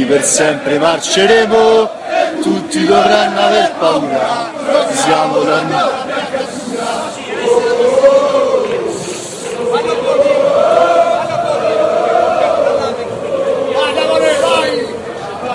per sempre marceremo, tutti dovranno aver paura, siamo da noi.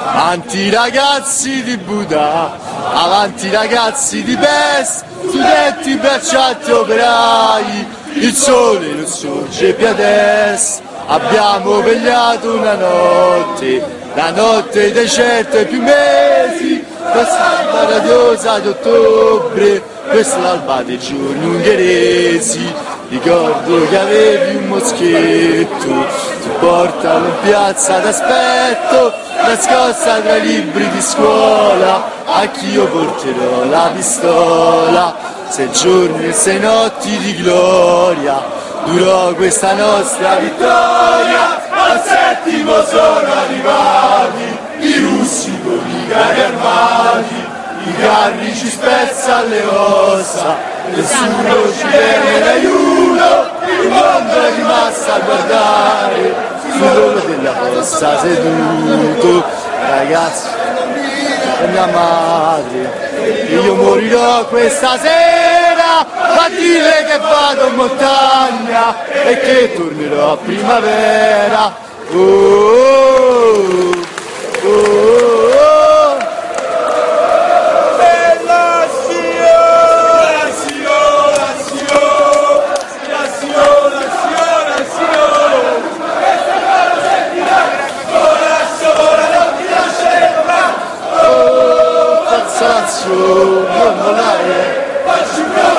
Avanti ragazzi di Buda, avanti ragazzi di Pes, studenti bracciati operai, il sole non sorge più adesso, abbiamo vegliato una notte, la notte dei certe più mesi, questa radiosa d'ottobre, questa l'alba dei giorni ungheresi, ricordo che avevi un moschetto, ti portano in piazza d'aspetto, nascosta tra i libri di scuola, anch'io porterò la pistola, sei giorni e sei notti di gloria, durò questa nostra vittoria, al settimo sono arrivati i carri ci spezza le ossa, nessuno ci viene d'aiuto, il mondo è rimasto a guardare, sull'orlo della fossa seduto, ragazzi, e mia madre, io morirò questa sera, a dire che vado in montagna e che tornerò a primavera. Oh, oh, Başım yok